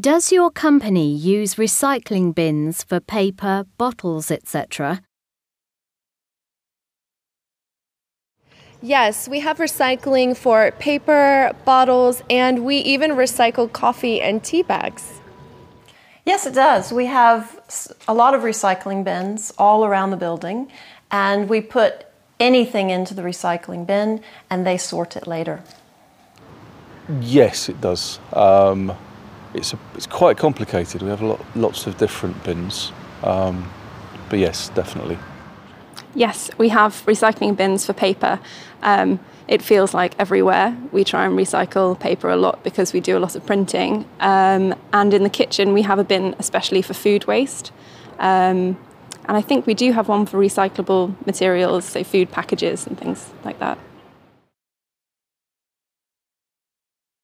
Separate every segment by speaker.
Speaker 1: Does your company use recycling bins for paper, bottles, etc.?
Speaker 2: Yes, we have recycling for paper, bottles, and we even recycle coffee and tea bags.
Speaker 3: Yes, it does. We have a lot of recycling bins all around the building, and we put anything into the recycling bin and they sort it later.
Speaker 4: Yes, it does. Um, it's, a, it's quite complicated. We have lot, lots of different bins, um, but yes, definitely.
Speaker 5: Yes, we have recycling bins for paper. Um, it feels like everywhere we try and recycle paper a lot because we do a lot of printing. Um, and in the kitchen, we have a bin especially for food waste. Um, and I think we do have one for recyclable materials, so food packages and things like that.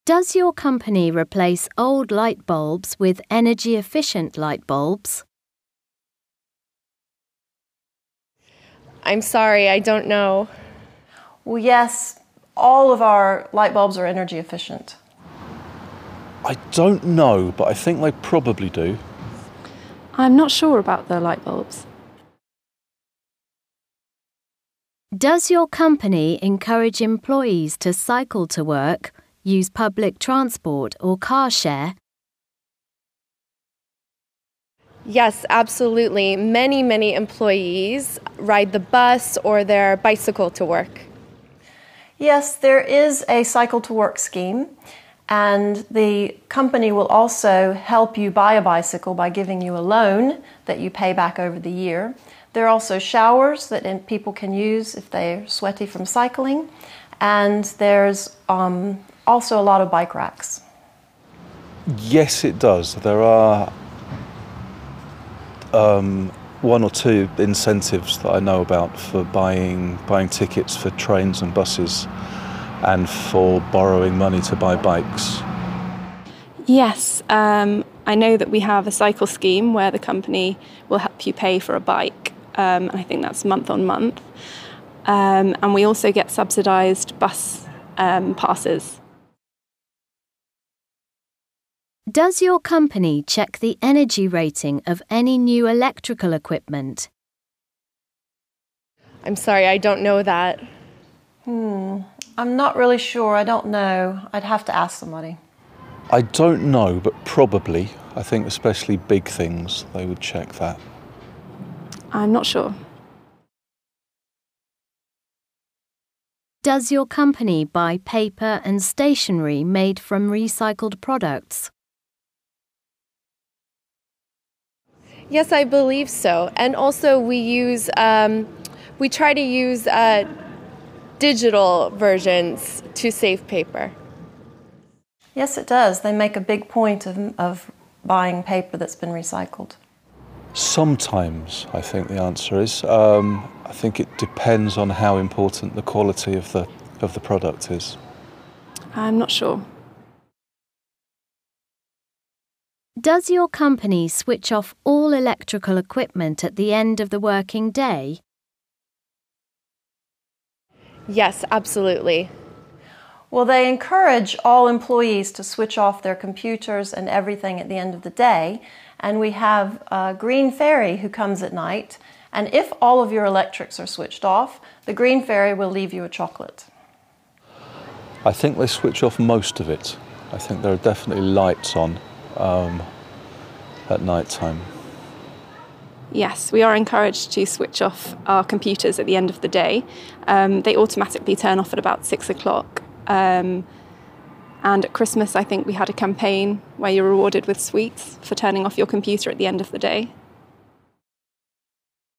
Speaker 1: Does your company replace old light bulbs with energy efficient light bulbs?
Speaker 2: I'm sorry, I don't know.
Speaker 3: Well, yes, all of our light bulbs are energy efficient.
Speaker 4: I don't know, but I think they probably do.
Speaker 5: I'm not sure about the light bulbs.
Speaker 1: Does your company encourage employees to cycle to work, use public transport or car share?
Speaker 2: Yes, absolutely. Many, many employees ride the bus or their bicycle to work.
Speaker 3: Yes, there is a cycle to work scheme, and the company will also help you buy a bicycle by giving you a loan that you pay back over the year. There are also showers that people can use if they're sweaty from cycling, and there's um, also a lot of bike racks.
Speaker 4: Yes, it does. There are um, one or two incentives that I know about for buying buying tickets for trains and buses, and for borrowing money to buy bikes.
Speaker 5: Yes, um, I know that we have a cycle scheme where the company will help you pay for a bike um, and I think that's month on month. Um, and we also get subsidised bus um, passes.
Speaker 1: Does your company check the energy rating of any new electrical equipment?
Speaker 2: I'm sorry, I don't know that.
Speaker 3: Hmm, I'm not really sure. I don't know. I'd have to ask somebody.
Speaker 4: I don't know, but probably. I think especially big things, they would check that.
Speaker 5: I'm not sure.
Speaker 1: Does your company buy paper and stationery made from recycled products?
Speaker 2: Yes, I believe so. And also, we use, um, we try to use uh, digital versions to save paper.
Speaker 3: Yes, it does. They make a big point of, of buying paper that's been recycled.
Speaker 4: Sometimes, I think the answer is. Um, I think it depends on how important the quality of the, of the product is.
Speaker 5: I'm not sure.
Speaker 1: Does your company switch off all electrical equipment at the end of the working day?
Speaker 2: Yes, absolutely.
Speaker 3: Well, they encourage all employees to switch off their computers and everything at the end of the day and we have a green fairy who comes at night. And if all of your electrics are switched off, the green fairy will leave you a chocolate.
Speaker 4: I think they switch off most of it. I think there are definitely lights on um, at night time.
Speaker 5: Yes, we are encouraged to switch off our computers at the end of the day. Um, they automatically turn off at about six o'clock. Um, and at Christmas, I think we had a campaign where you're rewarded with sweets for turning off your computer at the end of the day.